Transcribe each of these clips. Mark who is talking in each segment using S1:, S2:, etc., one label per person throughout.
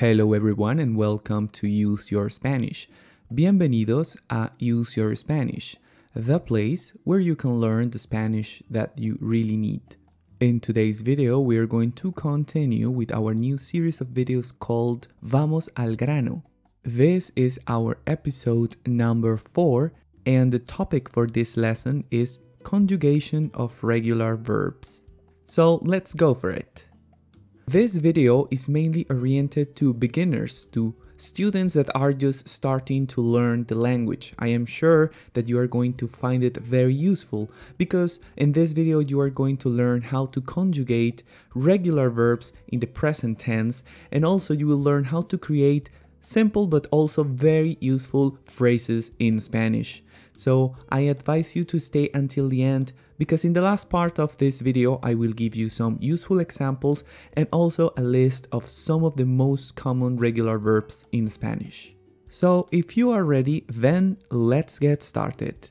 S1: Hello everyone and welcome to Use Your Spanish. Bienvenidos a Use Your Spanish, the place where you can learn the Spanish that you really need. In today's video, we are going to continue with our new series of videos called Vamos al grano. This is our episode number 4 and the topic for this lesson is conjugation of regular verbs. So let's go for it. This video is mainly oriented to beginners, to students that are just starting to learn the language. I am sure that you are going to find it very useful because in this video you are going to learn how to conjugate regular verbs in the present tense and also you will learn how to create simple but also very useful phrases in Spanish. So I advise you to stay until the end because in the last part of this video I will give you some useful examples and also a list of some of the most common regular verbs in Spanish. So if you are ready, then let's get started.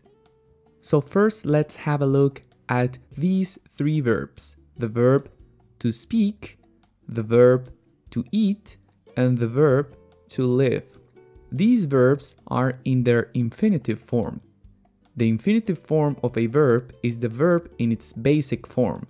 S1: So first let's have a look at these three verbs. The verb to speak, the verb to eat, and the verb to live. These verbs are in their infinitive form. The infinitive form of a verb is the verb in its basic form.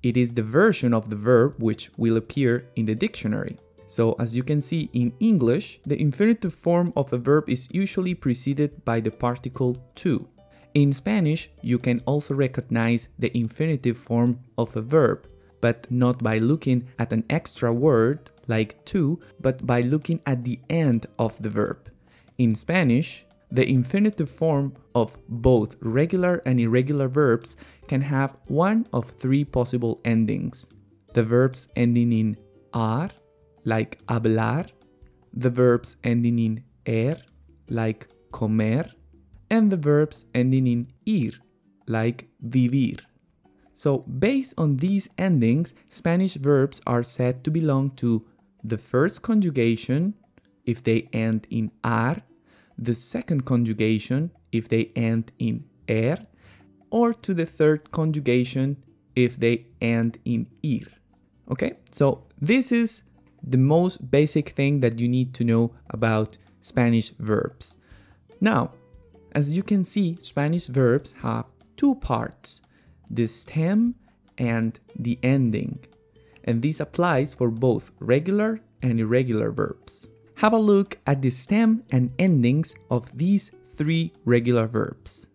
S1: It is the version of the verb which will appear in the dictionary. So as you can see in English, the infinitive form of a verb is usually preceded by the particle to. In Spanish, you can also recognize the infinitive form of a verb, but not by looking at an extra word like to, but by looking at the end of the verb. In Spanish, the infinitive form of both regular and irregular verbs can have one of three possible endings. The verbs ending in ar, like hablar, the verbs ending in er, like comer, and the verbs ending in ir, like vivir. So, based on these endings, Spanish verbs are said to belong to the first conjugation if they end in ar the second conjugation if they end in er, or to the third conjugation if they end in ir. Okay, so this is the most basic thing that you need to know about Spanish verbs. Now, as you can see, Spanish verbs have two parts the stem and the ending. And this applies for both regular and irregular verbs have a look at the stem and endings of these three regular verbs.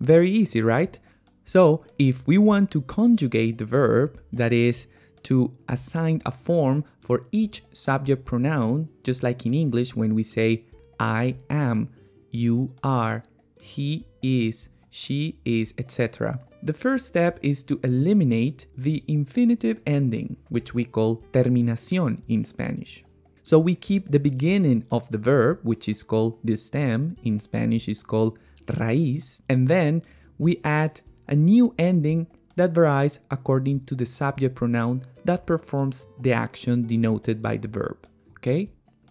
S1: Very easy, right? So if we want to conjugate the verb, that is, to assign a form for each subject pronoun, just like in English when we say I am, you are, he is, she is, etc. The first step is to eliminate the infinitive ending, which we call terminación in Spanish. So we keep the beginning of the verb, which is called the stem, in Spanish is called raíz, and then we add a new ending that varies according to the subject pronoun that performs the action denoted by the verb. Okay?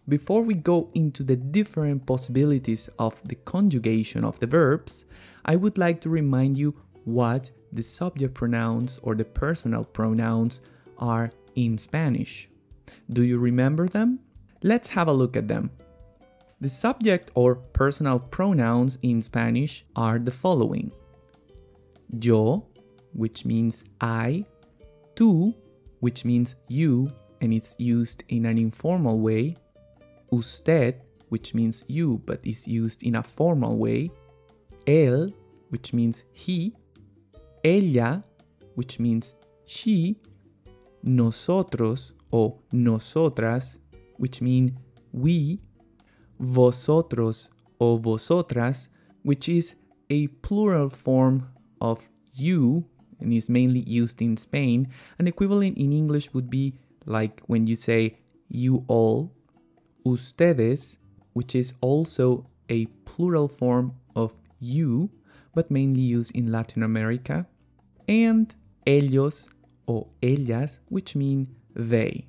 S1: Before we go into the different possibilities of the conjugation of the verbs, I would like to remind you what the subject pronouns or the personal pronouns are in Spanish. Do you remember them? Let's have a look at them. The subject or personal pronouns in Spanish are the following. Yo, which means I, tú, which means you and it's used in an informal way, usted, which means you but is used in a formal way, él, which means he, ella, which means she, nosotros o nosotras, which mean we, vosotros o vosotras, which is a plural form of you and is mainly used in Spain. An equivalent in English would be like when you say you all, ustedes, which is also a plural form of you, but mainly used in Latin America, and ellos o ellas, which mean they.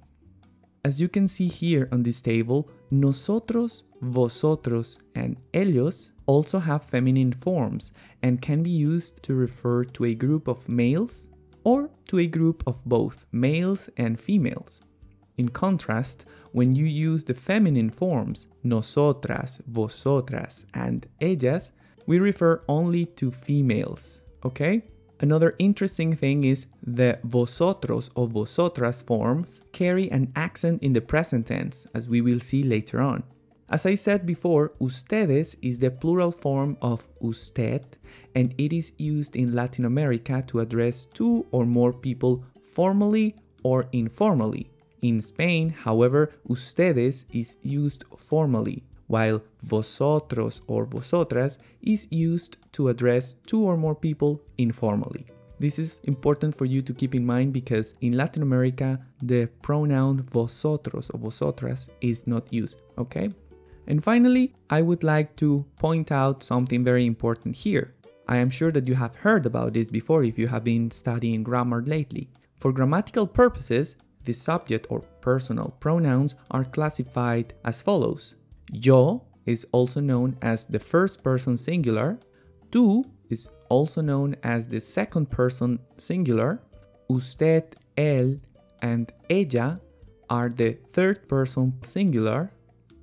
S1: As you can see here on this table, nosotros, vosotros, and ellos also have feminine forms and can be used to refer to a group of males or to a group of both males and females. In contrast, when you use the feminine forms nosotras, vosotras, and ellas, we refer only to females, okay? Another interesting thing is the vosotros or vosotras forms carry an accent in the present tense, as we will see later on. As I said before, ustedes is the plural form of usted, and it is used in Latin America to address two or more people formally or informally. In Spain, however, ustedes is used formally, while vosotros or vosotras is used to address two or more people informally. This is important for you to keep in mind because in Latin America, the pronoun vosotros or vosotras is not used, okay? And finally, I would like to point out something very important here. I am sure that you have heard about this before if you have been studying grammar lately. For grammatical purposes, the subject or personal pronouns are classified as follows. Yo is also known as the first person singular. Tú is also known as the second person singular. Usted, él, and ella are the third person singular.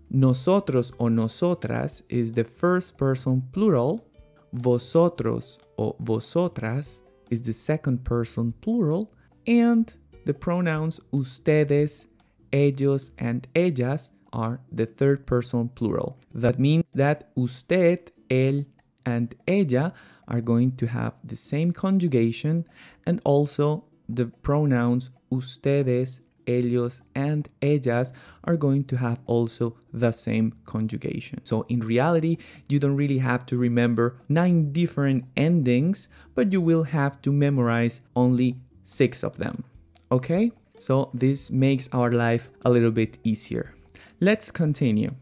S1: Nosotros o nosotras is the first person plural. Vosotros o vosotras is the second person plural. And the pronouns ustedes, ellos, and ellas are the third person plural. That means that usted, él, and ella are going to have the same conjugation and also the pronouns ustedes, ellos, and ellas are going to have also the same conjugation. So in reality, you don't really have to remember nine different endings, but you will have to memorize only six of them. Okay? So this makes our life a little bit easier. Let's continue.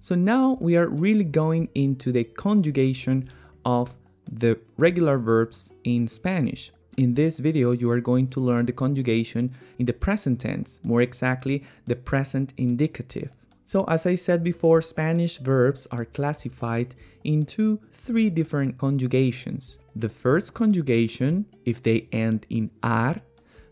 S1: So now we are really going into the conjugation of the regular verbs in Spanish. In this video, you are going to learn the conjugation in the present tense, more exactly the present indicative. So as I said before, Spanish verbs are classified into three different conjugations. The first conjugation, if they end in ar,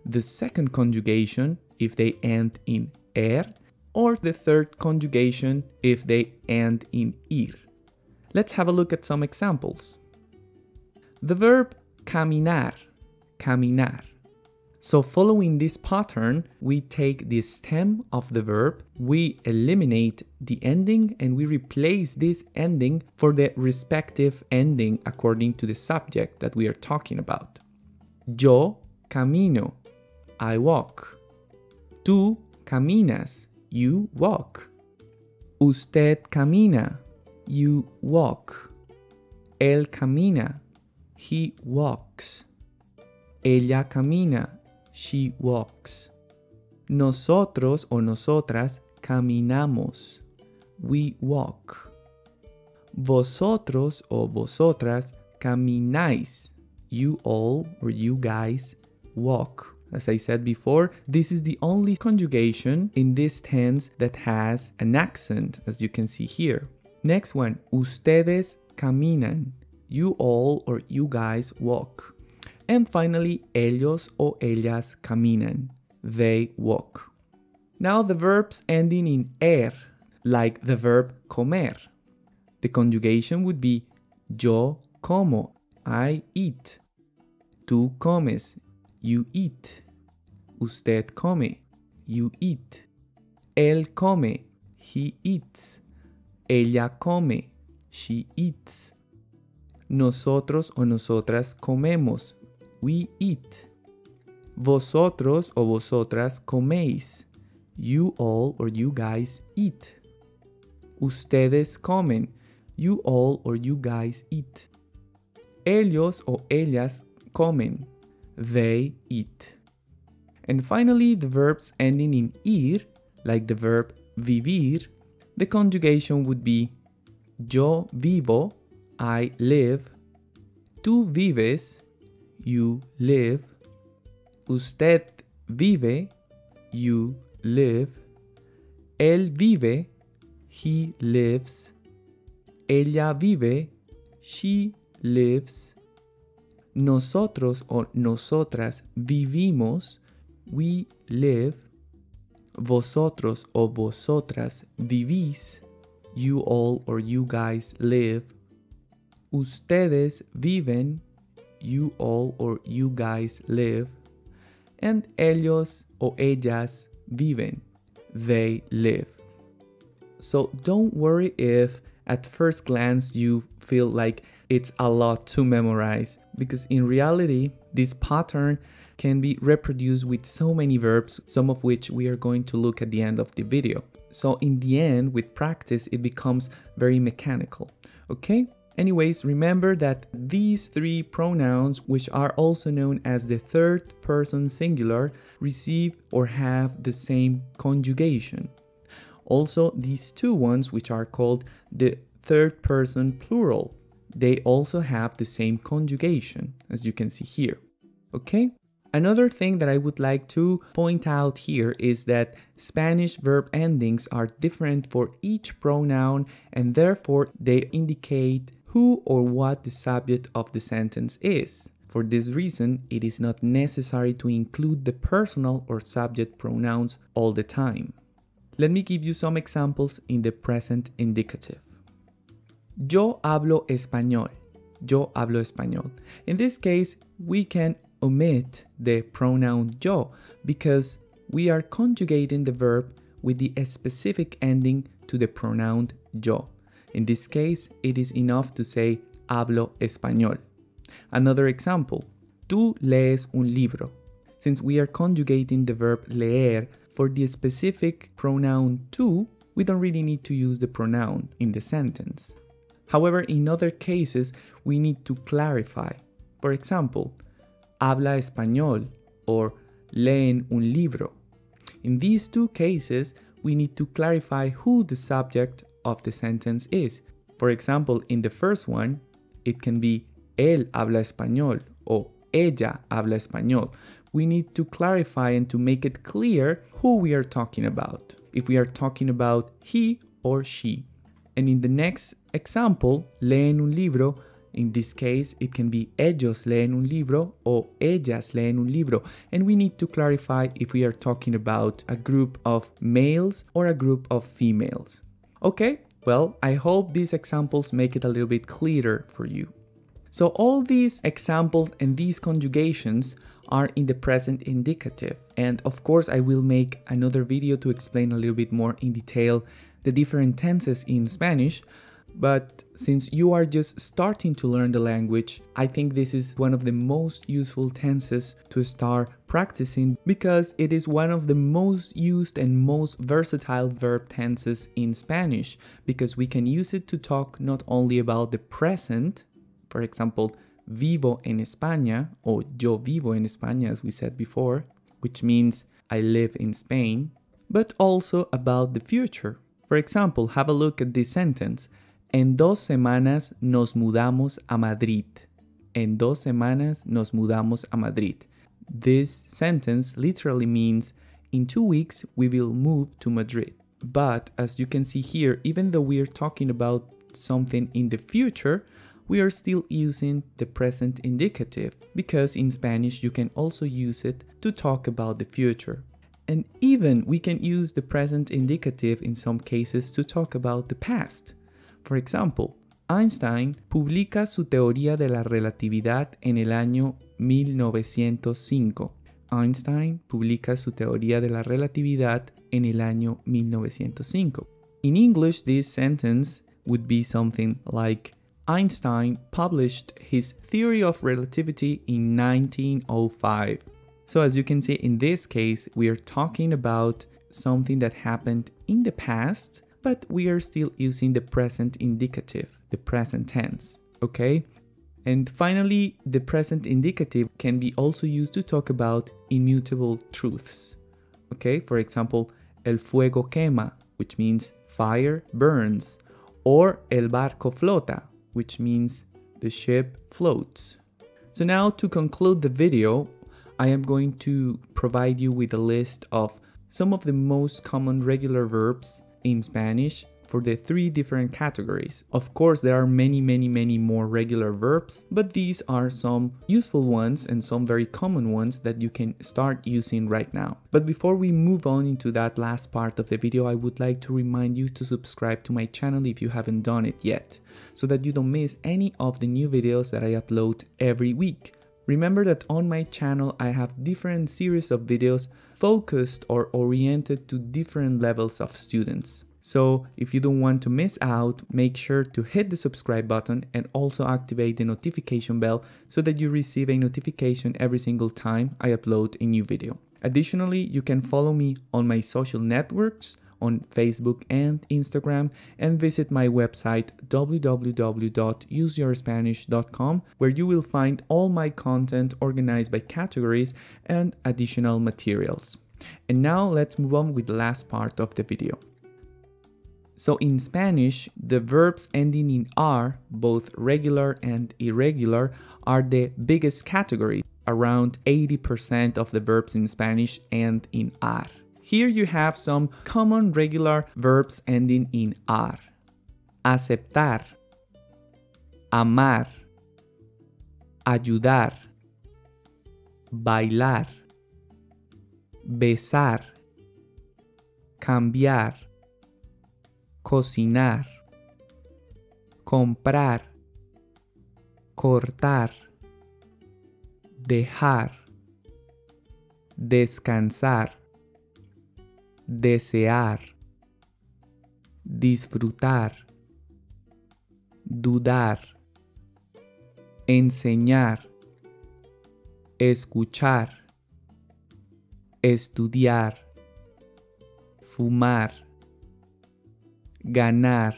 S1: the second conjugation, if they end in er, or the third conjugation, if they end in ir. Let's have a look at some examples. The verb caminar caminar. So following this pattern, we take the stem of the verb, we eliminate the ending and we replace this ending for the respective ending according to the subject that we are talking about. Yo camino, I walk. Tú caminas, you walk. Usted camina, you walk. Él camina, he walks. Ella camina. She walks. Nosotros o nosotras caminamos. We walk. Vosotros o vosotras camináis. You all or you guys walk. As I said before, this is the only conjugation in this tense that has an accent, as you can see here. Next one, ustedes caminan. You all or you guys walk. And finally, ellos o ellas caminan. They walk. Now the verbs ending in er, like the verb comer. The conjugation would be yo como, I eat. Tú comes, you eat. Usted come, you eat. Él come, he eats. Ella come, she eats. Nosotros o nosotras comemos, we eat. Vosotros o vosotras coméis. You all or you guys eat. Ustedes comen. You all or you guys eat. Ellos o ellas comen. They eat. And finally, the verbs ending in ir, like the verb vivir, the conjugation would be yo vivo, I live, tú vives, you live. Usted vive, you live. Él vive, he lives. Ella vive, she lives. Nosotros o nosotras vivimos, we live. vosotros o vosotras vivís, you all or you guys live, ustedes viven, you all or you guys live, and ellos o ellas viven, they live. So don't worry if at first glance you feel like it's a lot to memorize because in reality this pattern can be reproduced with so many verbs, some of which we are going to look at the end of the video. So in the end, with practice, it becomes very mechanical, okay? Anyways, remember that these three pronouns, which are also known as the third person singular, receive or have the same conjugation. Also, these two ones, which are called the third person plural, they also have the same conjugation, as you can see here. Okay? Another thing that I would like to point out here is that Spanish verb endings are different for each pronoun and therefore they indicate who or what the subject of the sentence is. For this reason, it is not necessary to include the personal or subject pronouns all the time. Let me give you some examples in the present indicative. Yo hablo español. Yo hablo español. In this case, we can omit the pronoun yo because we are conjugating the verb with the specific ending to the pronoun yo. In this case, it is enough to say hablo español. Another example, tú lees un libro. Since we are conjugating the verb leer for the specific pronoun tú, we don't really need to use the pronoun in the sentence. However, in other cases, we need to clarify. For example, habla español or leen un libro. In these two cases, we need to clarify who the subject of the sentence is. For example, in the first one, it can be él habla español or ella habla español. We need to clarify and to make it clear who we are talking about. If we are talking about he or she. And in the next example, leen un libro, in this case, it can be ellos leen un libro or ellas leen un libro. And we need to clarify if we are talking about a group of males or a group of females. Okay, well, I hope these examples make it a little bit clearer for you. So all these examples and these conjugations are in the present indicative. And of course, I will make another video to explain a little bit more in detail the different tenses in Spanish. But since you are just starting to learn the language, I think this is one of the most useful tenses to start practicing because it is one of the most used and most versatile verb tenses in Spanish because we can use it to talk not only about the present, for example, vivo en España or yo vivo en España as we said before, which means I live in Spain, but also about the future. For example, have a look at this sentence. En dos semanas nos mudamos a Madrid. En dos semanas nos mudamos a Madrid. This sentence literally means in two weeks we will move to Madrid. But as you can see here, even though we are talking about something in the future, we are still using the present indicative because in Spanish you can also use it to talk about the future. And even we can use the present indicative in some cases to talk about the past. For example, Einstein publica su teoría de la relatividad en el año 1905. Einstein publica su teoría de la relatividad en el año 1905. In English, this sentence would be something like Einstein published his theory of relativity in 1905. So as you can see in this case, we are talking about something that happened in the past but we are still using the present indicative, the present tense, okay? And finally, the present indicative can be also used to talk about immutable truths, okay? For example, el fuego quema, which means fire burns, or el barco flota, which means the ship floats. So now to conclude the video, I am going to provide you with a list of some of the most common regular verbs in Spanish for the three different categories. Of course, there are many, many, many more regular verbs, but these are some useful ones and some very common ones that you can start using right now. But before we move on into that last part of the video, I would like to remind you to subscribe to my channel if you haven't done it yet, so that you don't miss any of the new videos that I upload every week. Remember that on my channel I have different series of videos focused or oriented to different levels of students. So if you don't want to miss out, make sure to hit the subscribe button and also activate the notification bell so that you receive a notification every single time I upload a new video. Additionally, you can follow me on my social networks on Facebook and Instagram and visit my website www.useyourspanish.com where you will find all my content organized by categories and additional materials. And now let's move on with the last part of the video. So in Spanish, the verbs ending in ar, both regular and irregular, are the biggest category. Around 80% of the verbs in Spanish end in ar. Here you have some common regular verbs ending in ar. Aceptar, amar, ayudar, bailar, besar, cambiar, cocinar, comprar, cortar, dejar, descansar desear, disfrutar, dudar, enseñar, escuchar, estudiar, fumar, ganar,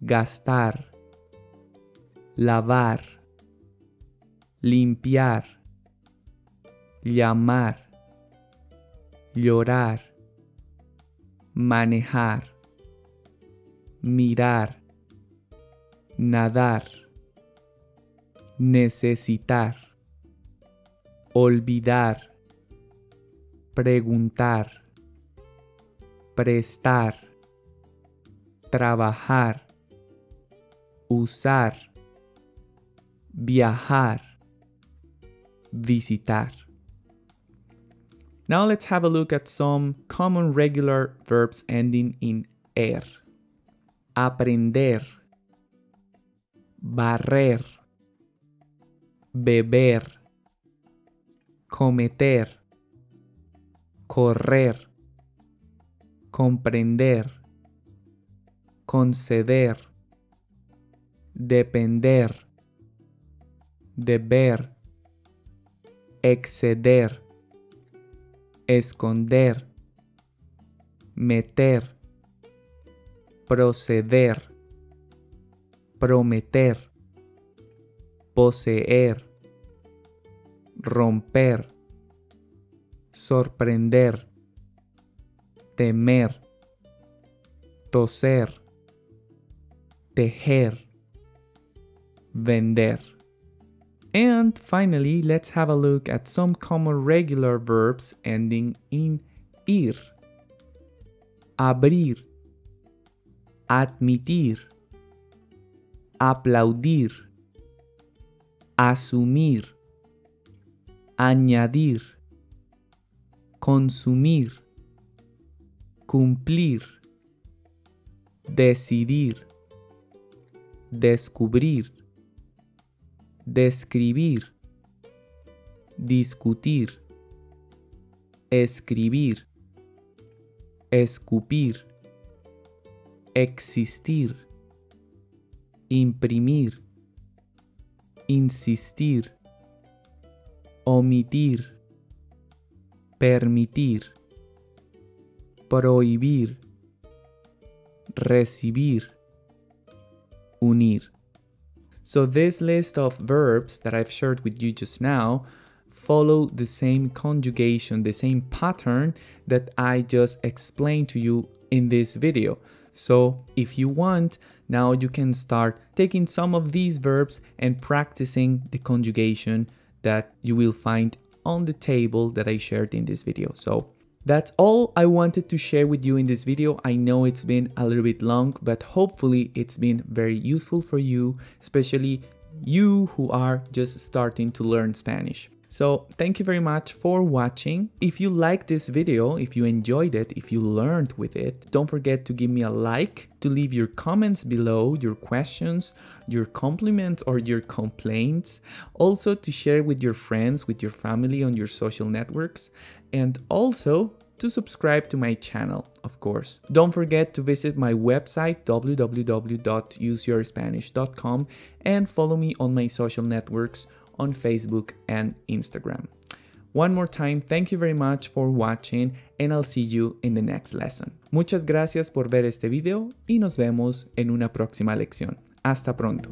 S1: gastar, lavar, limpiar, llamar, llorar, manejar, mirar, nadar, necesitar, olvidar, preguntar, prestar, trabajar, usar, viajar, visitar. Now let's have a look at some common regular verbs ending in er. Aprender, barrer, beber, cometer, correr, comprender, conceder, depender, deber, exceder esconder, meter, proceder, prometer, poseer, romper, sorprender, temer, toser, tejer, vender. And finally, let's have a look at some common regular verbs ending in ir. Abrir, admitir, aplaudir, asumir, añadir, consumir, cumplir, decidir, descubrir describir, discutir, escribir, escupir, existir, imprimir, insistir, omitir, permitir, prohibir, recibir, unir. So this list of verbs that I've shared with you just now follow the same conjugation, the same pattern that I just explained to you in this video. So if you want, now you can start taking some of these verbs and practicing the conjugation that you will find on the table that I shared in this video. So That's all I wanted to share with you in this video. I know it's been a little bit long, but hopefully it's been very useful for you, especially you who are just starting to learn Spanish. So thank you very much for watching. If you liked this video, if you enjoyed it, if you learned with it, don't forget to give me a like, to leave your comments below, your questions, your compliments or your complaints. Also to share with your friends, with your family on your social networks. And also to subscribe to my channel, of course. Don't forget to visit my website www.useyourspanish.com and follow me on my social networks on Facebook and Instagram. One more time, thank you very much for watching and I'll see you in the next lesson. Muchas gracias por ver este video y nos vemos en una próxima lección. Hasta pronto.